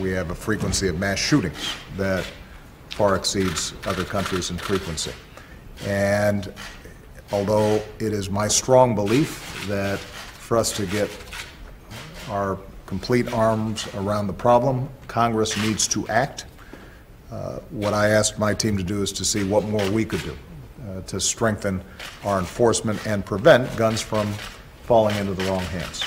we have a frequency of mass shootings that far exceeds other countries in frequency. And although it is my strong belief that for us to get our complete arms around the problem, Congress needs to act. Uh, What I asked my team to do is to see what more we could do uh, to strengthen our enforcement and prevent guns from falling into the wrong hands.